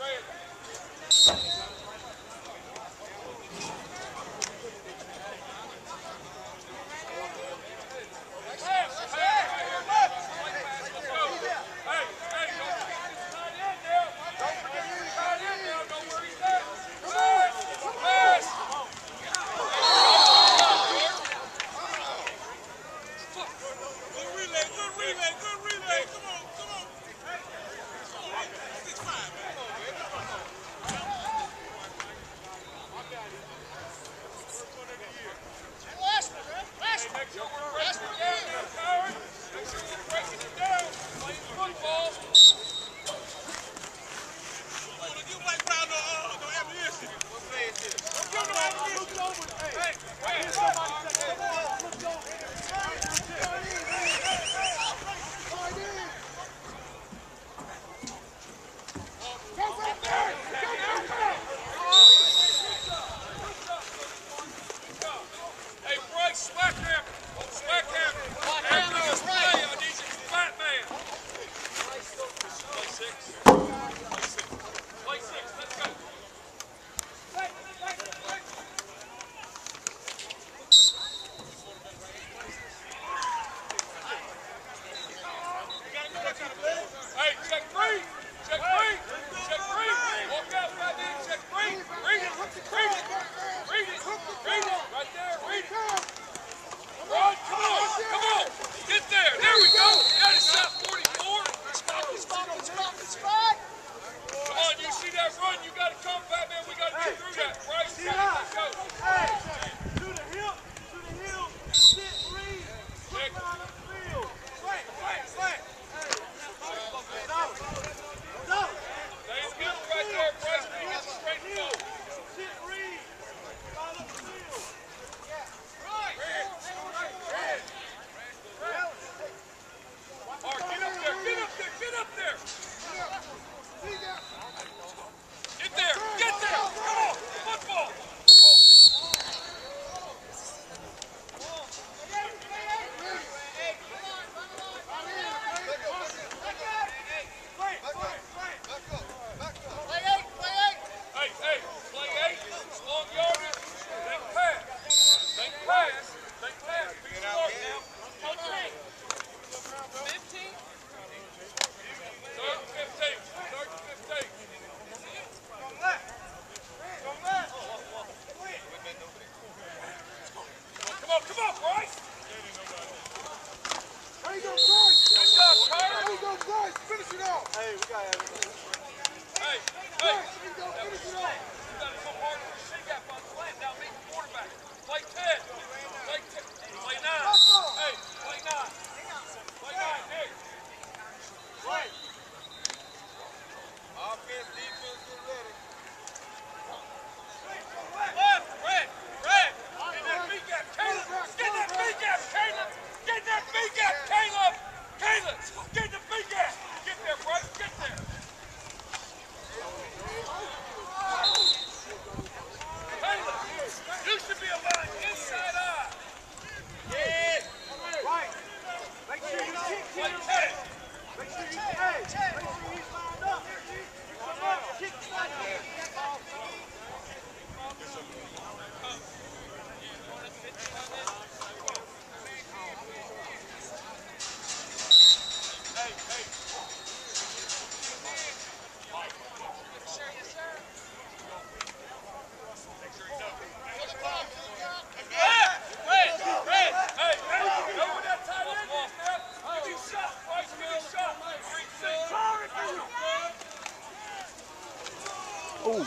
Let's go. Hey, hey, hey. Finish it off. You got to come hard for the shit gap on the slam down, make the quarterback. Play 10. Play 10. Play 9. Hey. Make sure he's lined up. Ooh.